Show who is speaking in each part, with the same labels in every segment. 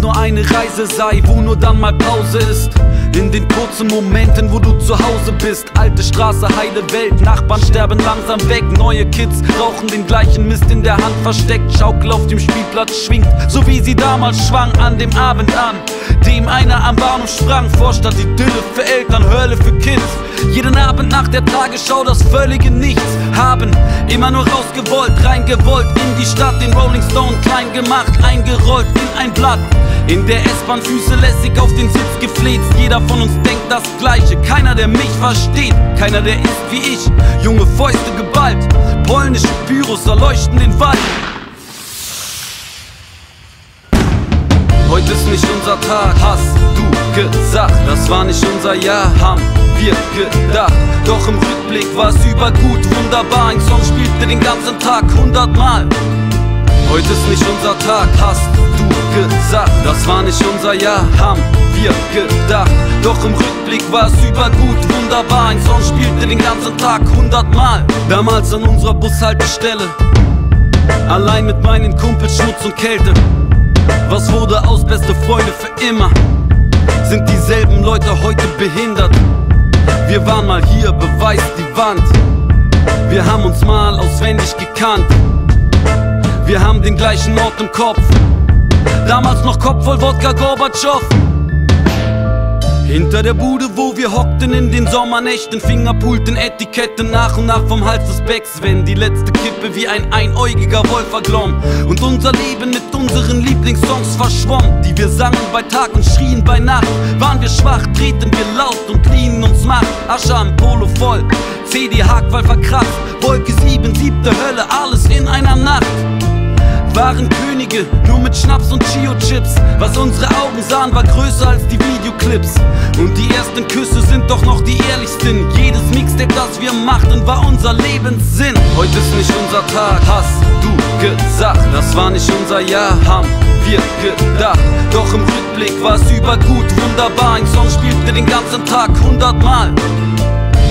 Speaker 1: nur eine Reise sei, wo nur dann mal Pause ist. In den kurzen Momenten, wo du zu Hause bist. Alte Straße, heile Welt, Nachbarn sterben langsam weg. Neue Kids rauchen den gleichen Mist in der Hand versteckt. Schaukel auf dem Spielplatz schwingt, so wie sie damals schwang an dem Abend an. Dem einer am Bahnhof sprang, Vorstadt Idylle für Eltern, Hölle für Kids. Jeden Abend nach der Tagesschau das völlige Nichts haben. Immer nur rausgewollt, reingewollt in die Stadt, den Rolling Stone klein gemacht, eingerollt in ein Blatt. In der S-Bahn Füße lässig auf den Sitz gefleht. Jeder von uns denkt das Gleiche. Keiner, der mich versteht. Keiner, der ist wie ich. Junge Fäuste geballt. Polnische Pyros erleuchten den Wald. Heute ist nicht unser Tag, hast du gesagt. Das war nicht unser Jahr, haben wir gedacht. Doch im Rückblick war es übergut, wunderbar. Ein Song spielte den ganzen Tag hundertmal. Heute ist nicht unser Tag, hast du gesagt. Das war nicht unser Jahr, haben wir gedacht. Doch im Rückblick war es übergut, wunderbar. Ein Song spielte den ganzen Tag hundertmal. Damals an unserer Bushaltestelle. Allein mit meinen Kumpels Schmutz und Kälte. Was wurde aus beste Freunde für immer? Sind dieselben Leute heute behindert? Wir waren mal hier, beweist die Wand. Wir haben uns mal auswendig gekannt. Wir haben den gleichen Ort im Kopf. Damals noch Kopf voll Wodka Gorbatschow. Hinter der Bude, wo wir hockten in den Sommernächten, Fingerpulten, Etiketten nach und nach vom Hals des Becks, wenn die letzte Kippe wie ein einäugiger Wolf verglomm und unser Leben mit unseren Lieblingssongs verschwomm, die wir sangen bei Tag und schrien bei Nacht. Waren wir schwach, treten wir laut und liehen uns Macht. Asche am Polo voll, CD Hackball verkratzt, Wolke 7, siebte Hölle, alles in einer Nacht waren Könige, nur mit Schnaps und Chio-Chips. Was unsere Augen sahen, war größer als die Videoclips. Und die ersten Küsse sind doch noch die ehrlichsten. Jedes Mixtape, das wir machten, war unser Lebenssinn. Heute ist nicht unser Tag, hast du gesagt. Das war nicht unser Jahr, haben wir gedacht. Doch im Rückblick war es übergut, wunderbar. Ein Song spielte den ganzen Tag hundertmal.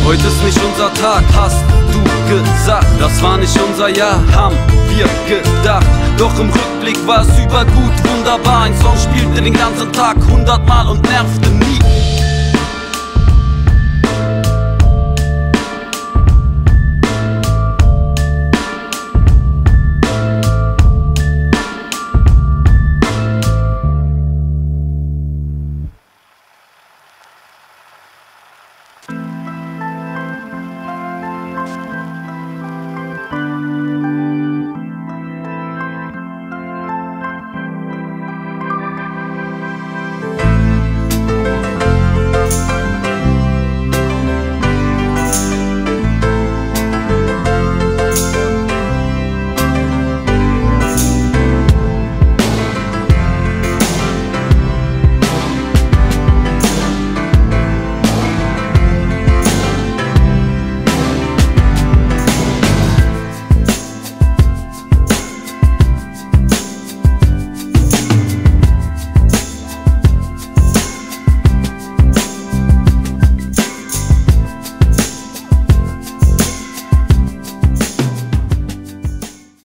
Speaker 1: Heute ist nicht unser Tag, hast du gesagt. Das war nicht unser Jahr, haben wir gedacht. Doch im Rückblick war es übergut, wunderbar. Ein Song spielte den ganzen Tag hundertmal und nervte nie.